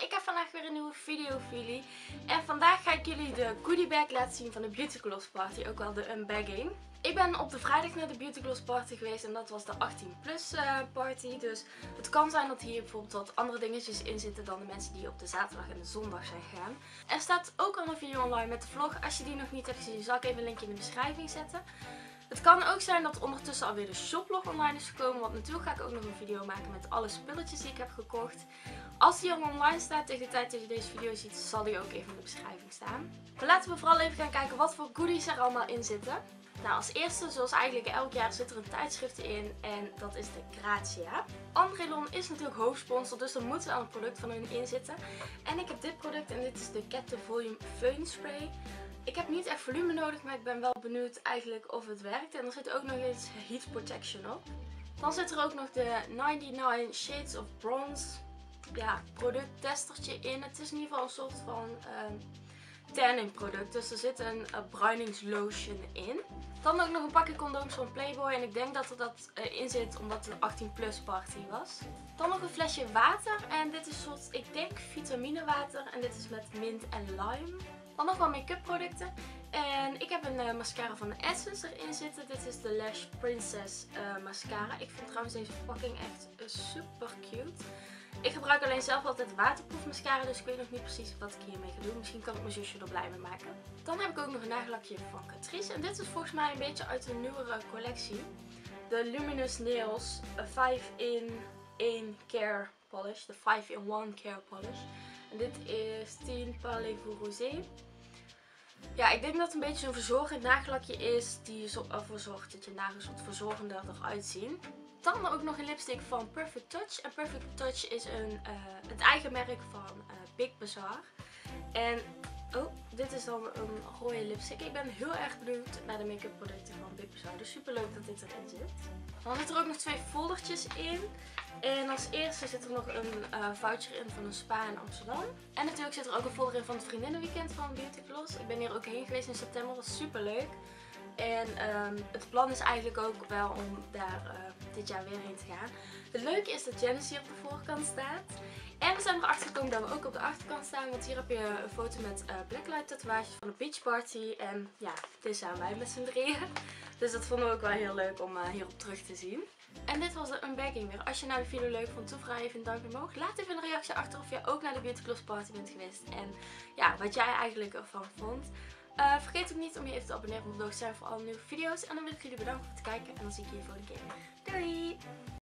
ik heb vandaag weer een nieuwe video voor jullie. En vandaag ga ik jullie de goodie bag laten zien van de Beauty Gloss Party, ook wel de unbagging. Ik ben op de vrijdag naar de Beauty Gloss Party geweest en dat was de 18 plus uh, party. Dus het kan zijn dat hier bijvoorbeeld wat andere dingetjes in zitten dan de mensen die op de zaterdag en de zondag zijn gegaan. Er staat ook al een video online met de vlog. Als je die nog niet hebt gezien, zal ik even een linkje in de beschrijving zetten. Het kan ook zijn dat ondertussen alweer de shoplog online is gekomen. Want natuurlijk ga ik ook nog een video maken met alle spulletjes die ik heb gekocht. Als die al online staat tegen de tijd dat je deze video ziet, zal die ook even in de beschrijving staan. Maar laten we vooral even gaan kijken wat voor goodies er allemaal in zitten. Nou, als eerste, zoals eigenlijk elk jaar, zit er een tijdschrift in en dat is de Grazia. Andrelon is natuurlijk hoofdsponsor, dus er moet wel een product van hun in zitten. En ik heb dit product en dit is de Cat Volume Föhn Spray. Ik heb niet echt volume nodig, maar ik ben wel benieuwd eigenlijk of het werkt. En er zit ook nog eens heat protection op. Dan zit er ook nog de 99 Shades of Bronze ja, producttestertje in. Het is in ieder geval een soort van uh, tanning product. Dus er zit een uh, bruiningslotion in. Dan ook nog een pakje condooms van Playboy. En ik denk dat er dat uh, in zit omdat het een 18 plus party was. Dan nog een flesje water. En dit is soort, ik denk, vitaminewater. En dit is met mint en lime. Wat make-up producten. En ik heb een uh, mascara van Essence erin zitten. Dit is de Lash Princess uh, mascara. Ik vind trouwens deze verpakking echt uh, super cute. Ik gebruik alleen zelf altijd waterproof mascara, dus ik weet nog niet precies wat ik hiermee ga doen. Misschien kan ik mijn zusje er blij mee maken. Dan heb ik ook nog een nagellakje van Catrice. En dit is volgens mij een beetje uit een nieuwere collectie. De Luminous Nails 5 in 1 Care Polish. De 5 in 1 Care Polish. En dit is 10 Parlez-vous Rosé. Ja, ik denk dat het een beetje zo'n verzorgend nagellakje is die ervoor zorgt dat je nagels wat verzorgender eruit zien. Dan ook nog een lipstick van Perfect Touch. En Perfect Touch is een, uh, het eigen merk van uh, Big Bazaar. En oh, dit is dan een rode lipstick. Ik ben heel erg benieuwd naar de make-up producten van Bazaar. Dus super leuk dat dit erin zit. Dan zitten er ook nog twee foldertjes in. En als eerste zit er nog een uh, voucher in van een spa in Amsterdam. En natuurlijk zit er ook een folder in van het vriendinnenweekend van Beauty Gloss. Ik ben hier ook heen geweest in september. Dat was super leuk. En um, het plan is eigenlijk ook wel om daar uh, dit jaar weer heen te gaan. Het leuke is dat Janice hier op de voorkant staat. En we zijn erachter gekomen dat we ook op de achterkant staan. Want hier heb je een foto met uh, blacklight tatoeages van de beach party. En ja, dit zijn wij met z'n drieën. Dus dat vonden we ook wel heel leuk om uh, hierop terug te zien. En dit was de unbagging weer. Als je nou de video leuk vond, vooral even een duimpje omhoog. Laat even een reactie achter of jij ook naar de Beauty Party bent geweest. En ja, wat jij eigenlijk ervan vond. Uh, vergeet ook niet om je even te abonneren om de zijn voor alle nieuwe video's. En dan wil ik jullie bedanken voor het kijken. En dan zie ik je de volgende keer. Doei!